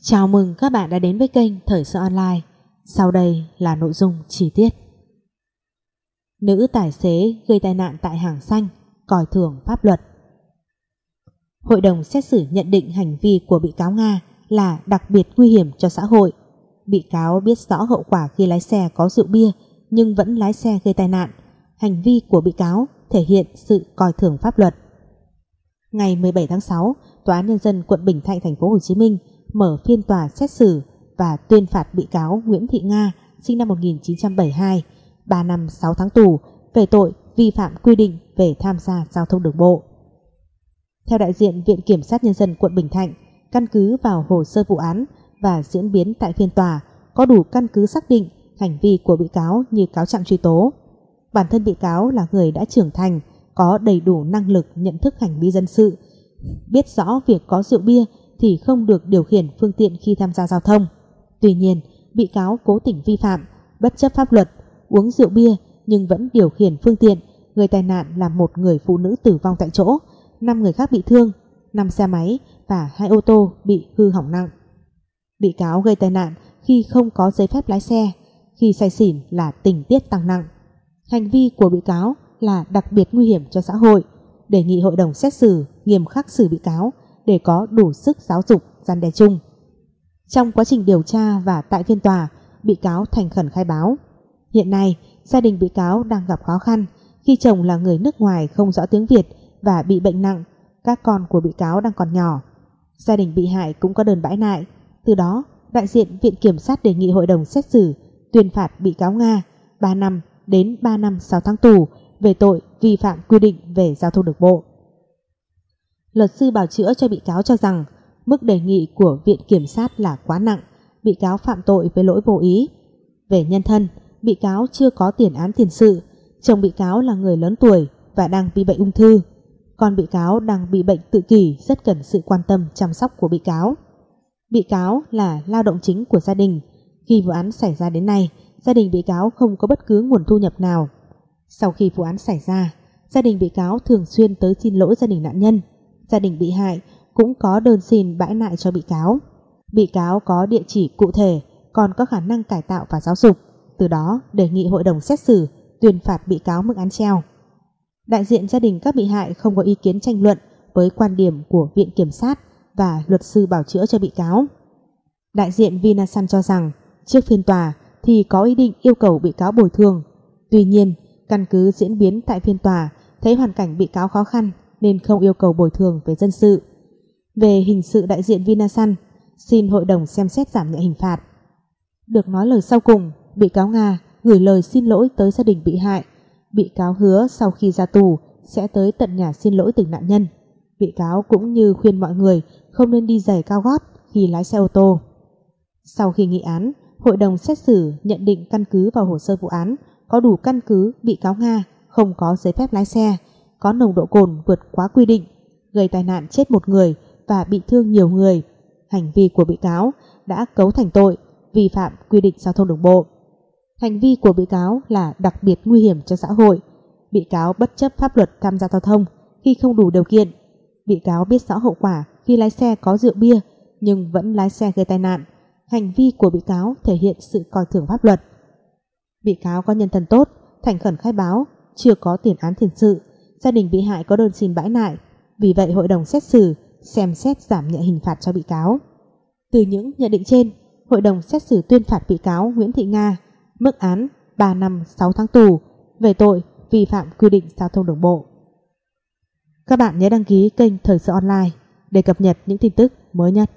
Chào mừng các bạn đã đến với kênh Thời sự online. Sau đây là nội dung chi tiết. Nữ tài xế gây tai nạn tại hàng xanh, còi thường pháp luật. Hội đồng xét xử nhận định hành vi của bị cáo Nga là đặc biệt nguy hiểm cho xã hội. Bị cáo biết rõ hậu quả khi lái xe có rượu bia nhưng vẫn lái xe gây tai nạn. Hành vi của bị cáo thể hiện sự coi thường pháp luật. Ngày 17 tháng 6, Tòa án nhân dân quận Bình Thạnh thành phố Hồ Chí Minh mở phiên tòa xét xử và tuyên phạt bị cáo Nguyễn Thị Nga sinh năm 1972 3 năm 6 tháng tù về tội vi phạm quy định về tham gia giao thông đường bộ. Theo đại diện Viện Kiểm sát Nhân dân quận Bình Thạnh, căn cứ vào hồ sơ vụ án và diễn biến tại phiên tòa có đủ căn cứ xác định hành vi của bị cáo như cáo trạng truy tố. Bản thân bị cáo là người đã trưởng thành, có đầy đủ năng lực nhận thức hành vi dân sự, biết rõ việc có rượu bia thì không được điều khiển phương tiện khi tham gia giao thông. Tuy nhiên, bị cáo cố tình vi phạm, bất chấp pháp luật, uống rượu bia nhưng vẫn điều khiển phương tiện, gây tai nạn làm một người phụ nữ tử vong tại chỗ, 5 người khác bị thương, 5 xe máy và hai ô tô bị hư hỏng nặng. Bị cáo gây tai nạn khi không có giấy phép lái xe, khi say xỉn là tình tiết tăng nặng. Hành vi của bị cáo là đặc biệt nguy hiểm cho xã hội, đề nghị hội đồng xét xử nghiêm khắc xử bị cáo để có đủ sức giáo dục gian đe chung. Trong quá trình điều tra và tại phiên tòa, bị cáo thành khẩn khai báo. Hiện nay, gia đình bị cáo đang gặp khó khăn khi chồng là người nước ngoài không rõ tiếng Việt và bị bệnh nặng, các con của bị cáo đang còn nhỏ. Gia đình bị hại cũng có đơn bãi nại, từ đó đại diện Viện Kiểm sát đề nghị hội đồng xét xử tuyên phạt bị cáo Nga 3 năm đến 3 năm 6 tháng tù về tội vi phạm quy định về giao thông đường bộ. Luật sư bảo chữa cho bị cáo cho rằng mức đề nghị của Viện Kiểm sát là quá nặng, bị cáo phạm tội với lỗi vô ý. Về nhân thân, bị cáo chưa có tiền án tiền sự, chồng bị cáo là người lớn tuổi và đang bị bệnh ung thư, còn bị cáo đang bị bệnh tự kỷ rất cần sự quan tâm chăm sóc của bị cáo. Bị cáo là lao động chính của gia đình, khi vụ án xảy ra đến nay, gia đình bị cáo không có bất cứ nguồn thu nhập nào. Sau khi vụ án xảy ra, gia đình bị cáo thường xuyên tới xin lỗi gia đình nạn nhân gia đình bị hại cũng có đơn xin bãi nại cho bị cáo. Bị cáo có địa chỉ cụ thể, còn có khả năng cải tạo và giáo dục, từ đó đề nghị hội đồng xét xử tuyên phạt bị cáo mức án treo. Đại diện gia đình các bị hại không có ý kiến tranh luận với quan điểm của Viện Kiểm sát và luật sư bảo chữa cho bị cáo. Đại diện Vinasan cho rằng trước phiên tòa thì có ý định yêu cầu bị cáo bồi thường. Tuy nhiên, căn cứ diễn biến tại phiên tòa thấy hoàn cảnh bị cáo khó khăn nên không yêu cầu bồi thường về dân sự. Về hình sự đại diện Vinasun, xin hội đồng xem xét giảm nhẹ hình phạt. Được nói lời sau cùng, bị cáo Nga gửi lời xin lỗi tới gia đình bị hại. Bị cáo hứa sau khi ra tù sẽ tới tận nhà xin lỗi từng nạn nhân. Bị cáo cũng như khuyên mọi người không nên đi giày cao gót khi lái xe ô tô. Sau khi nghị án, hội đồng xét xử nhận định căn cứ vào hồ sơ vụ án có đủ căn cứ bị cáo Nga không có giấy phép lái xe có nồng độ cồn vượt quá quy định, gây tai nạn chết một người và bị thương nhiều người. Hành vi của bị cáo đã cấu thành tội vi phạm quy định giao thông đường bộ. Hành vi của bị cáo là đặc biệt nguy hiểm cho xã hội. Bị cáo bất chấp pháp luật tham gia giao thông khi không đủ điều kiện. Bị cáo biết rõ hậu quả khi lái xe có rượu bia nhưng vẫn lái xe gây tai nạn. Hành vi của bị cáo thể hiện sự coi thường pháp luật. Bị cáo có nhân thân tốt, thành khẩn khai báo, chưa có tiền án tiền sự, gia đình bị hại có đơn xin bãi nại, vì vậy hội đồng xét xử xem xét giảm nhẹ hình phạt cho bị cáo. Từ những nhận định trên, hội đồng xét xử tuyên phạt bị cáo Nguyễn Thị Nga mức án 3 năm 6 tháng tù về tội vi phạm quy định giao thông đường bộ. Các bạn nhớ đăng ký kênh Thời sự online để cập nhật những tin tức mới nhất.